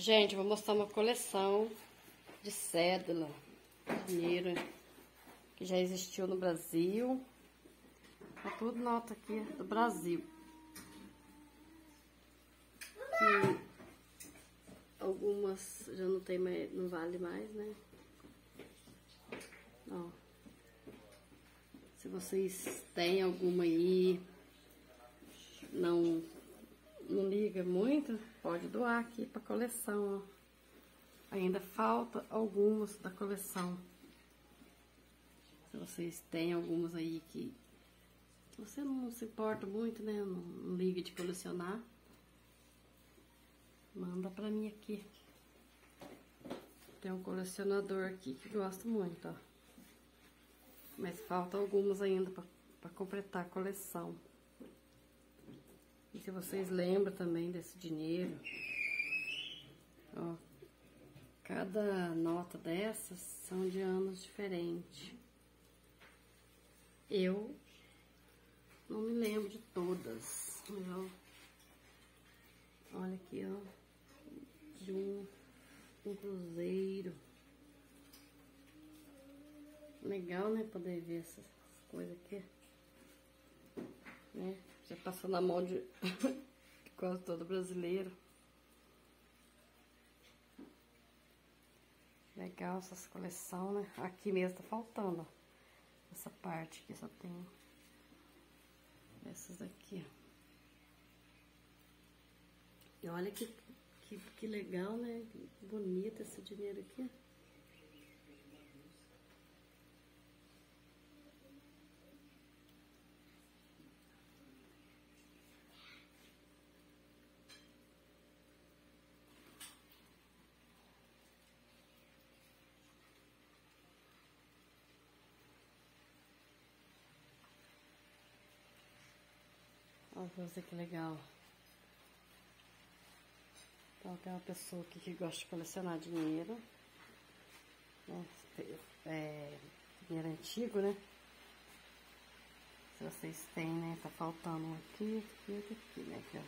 Gente, vou mostrar uma coleção de cédula, dinheiro que já existiu no Brasil. Tá tudo nota aqui do Brasil. Que algumas já não tem mais, não vale mais, né? Ó. Se vocês têm alguma aí, não não liga muito, pode doar aqui para coleção, ó. Ainda falta algumas da coleção. Se vocês têm algumas aí que você não se importa muito, né? Não, não liga de colecionar. Manda pra mim aqui. Tem um colecionador aqui que gosta muito, ó. Mas falta algumas ainda para completar a coleção. Se vocês lembram também desse dinheiro, ó, cada nota dessas são de anos diferentes. Eu não me lembro de todas, olha aqui, ó, de um, um cruzeiro. Legal, né, poder ver essas coisas aqui, né? Já passou na mão de quase todo brasileiro. Legal essas coleções, né? Aqui mesmo tá faltando, ó. Essa parte aqui só tem essas aqui, ó. E olha que, que, que legal, né? Bonito esse dinheiro aqui. Olha pra você que legal. Então tem uma pessoa aqui que gosta de colecionar dinheiro. Né? É, dinheiro antigo, né? Se vocês têm, né? Tá faltando um aqui, aqui, aqui, né? Aqui, ó.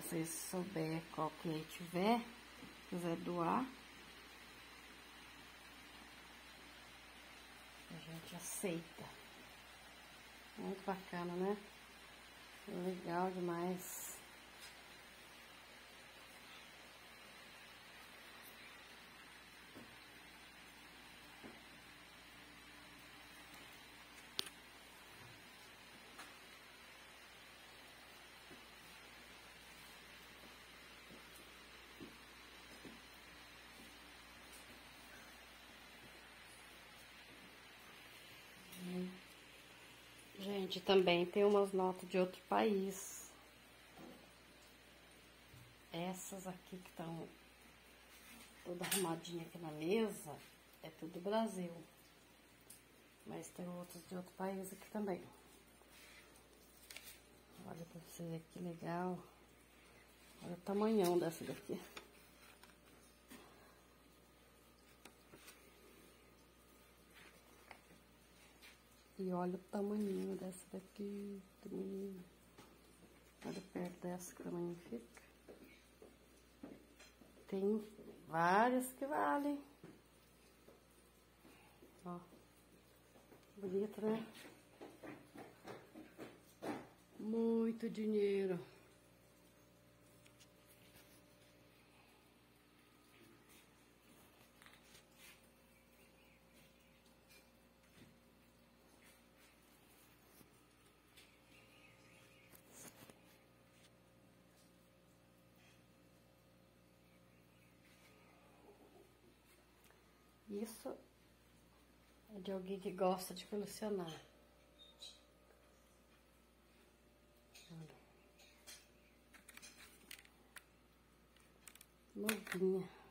Se vocês souber qual que tiver, quiser doar. A gente aceita. Muito bacana, né? Legal demais. Gente, também tem umas notas de outro país. Essas aqui que estão toda arrumadinha aqui na mesa, é tudo Brasil. Mas tem outros de outro país aqui também. Olha pra vocês ver que legal. Olha o tamanhão dessa daqui. E olha o tamanho dessa daqui. Olha perto dessa que tamanho fica. Tem várias que valem. Ó. Bonita, né? Muito dinheiro. Isso é de alguém que gosta de colecionar. Novinha.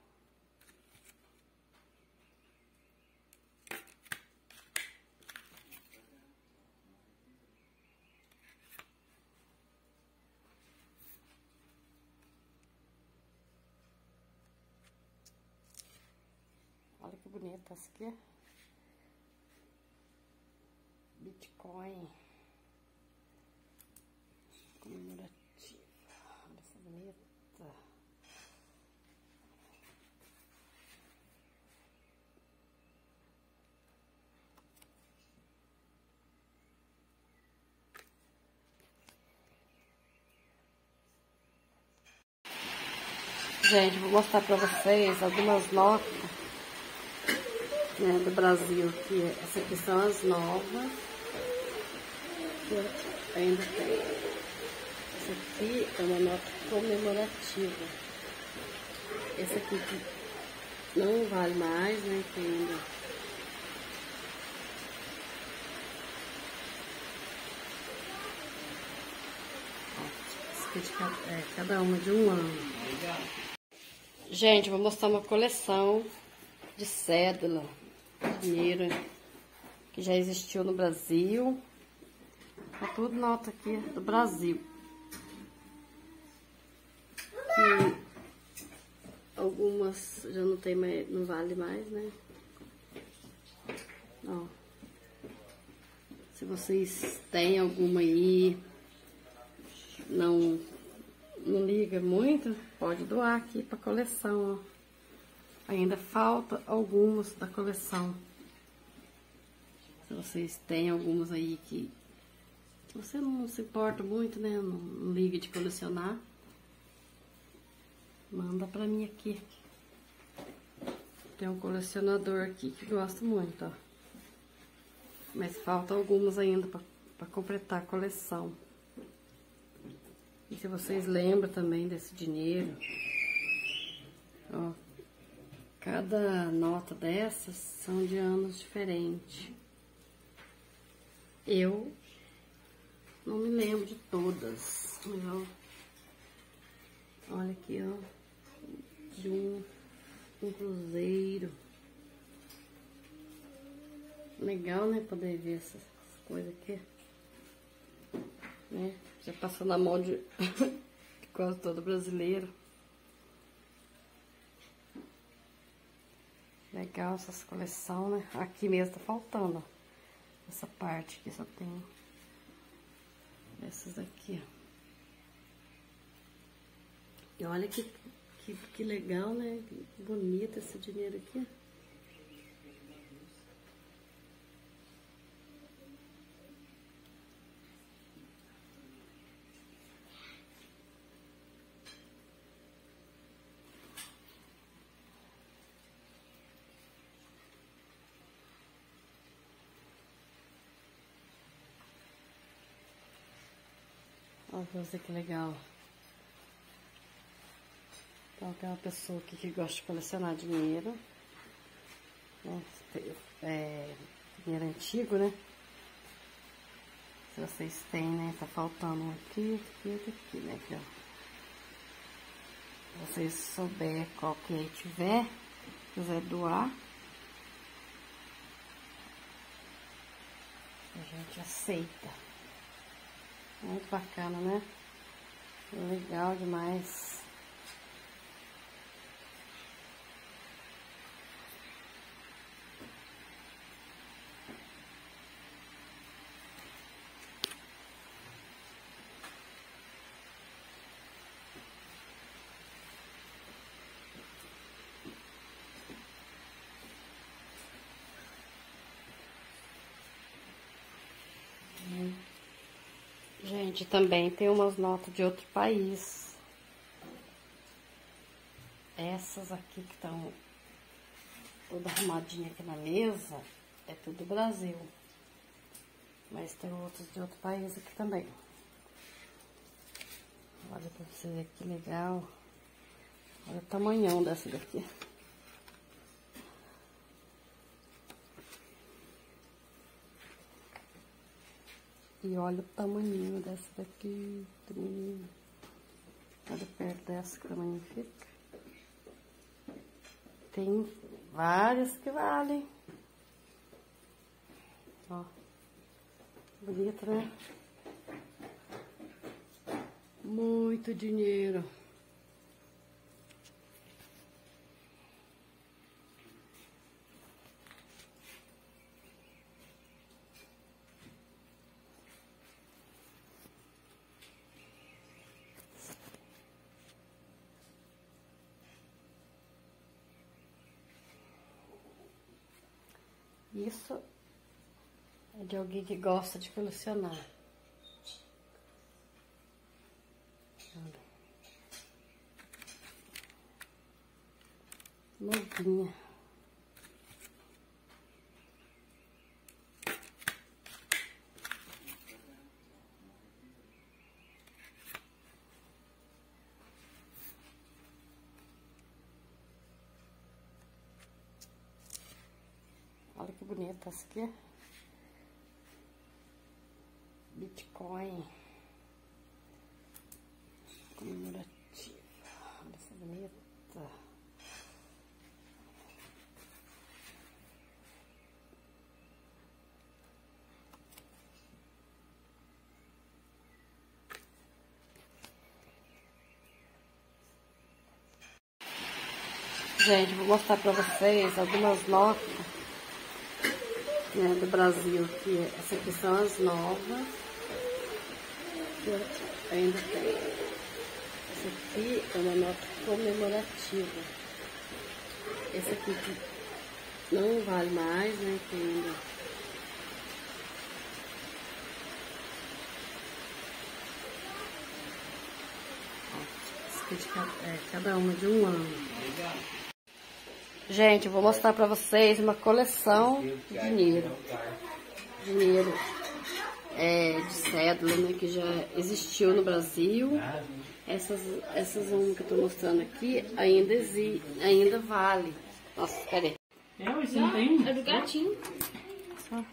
que bonita essa aqui. Bitcoin. Comemorativa. Olha essa bonita. Gente, vou mostrar pra vocês algumas notas né, do Brasil aqui. Essas aqui são as novas. Que ainda tem. Essa aqui é uma nota comemorativa. Essa aqui que não vale mais, né? Que ainda é, cada uma de um ano. Gente, vou mostrar uma coleção de cédula, dinheiro que já existiu no Brasil. Tá tudo nota aqui do Brasil. Que algumas já não tem mais, não vale mais, né? Ó. Se vocês têm alguma aí, não não liga muito, pode doar aqui para coleção, ó. Ainda falta algumas da coleção. Se vocês têm algumas aí que você não se importa muito, né? Não, liga de colecionar. Manda pra mim aqui. Tem um colecionador aqui que gosta muito, ó. Mas falta algumas ainda para completar a coleção. E se vocês lembram também desse dinheiro, ó, cada nota dessas são de anos diferentes. Eu não me lembro de todas, ó, olha aqui, ó, de um, um cruzeiro. Legal, né, poder ver essas coisas aqui, né? Já passou na mão de quase todo brasileiro. Legal essas coleções, né? Aqui mesmo tá faltando, ó. Essa parte aqui só tem essas aqui, ó. E olha que, que, que legal, né? Que bonito esse dinheiro aqui, ó. Olha pra você que legal. Então, tem uma pessoa aqui que gosta de colecionar dinheiro. Né? É, dinheiro antigo, né? Se vocês têm, né? Tá faltando um aqui, aqui, aqui, né? Aqui, ó. Se vocês souber qual que tiver, quiser doar, a gente aceita. Muito bacana, né? Legal demais. Gente, também tem umas notas de outro país. Essas aqui que estão toda arrumadinha aqui na mesa, é tudo Brasil. Mas tem outros de outro país aqui também. Olha pra vocês verem que legal. Olha o tamanhão dessa daqui. E olha o tamanho dessa daqui. Olha perto dessa que tamanho fica. Tem várias que valem. Ó. Bonito, né? Muito dinheiro. Isso é de alguém que gosta de colecionar. Novinha. Bonita essa aqui. Bitcoin. Comemorativa. Olha essa bonita. Gente, vou mostrar pra vocês algumas notas né, do Brasil. Que essas aqui são as novas. Que ainda tem. Essa aqui é uma nota comemorativa. Essa aqui que não vale mais, né? Que ainda é, cada uma de um ano. Gente, eu vou mostrar pra vocês uma coleção de dinheiro. Dinheiro é, de cédula, né, que já existiu no Brasil. Essas, essas uma que eu tô mostrando aqui ainda, exi, ainda vale. Nossa, peraí. É, você não tem? É do gatinho. Só.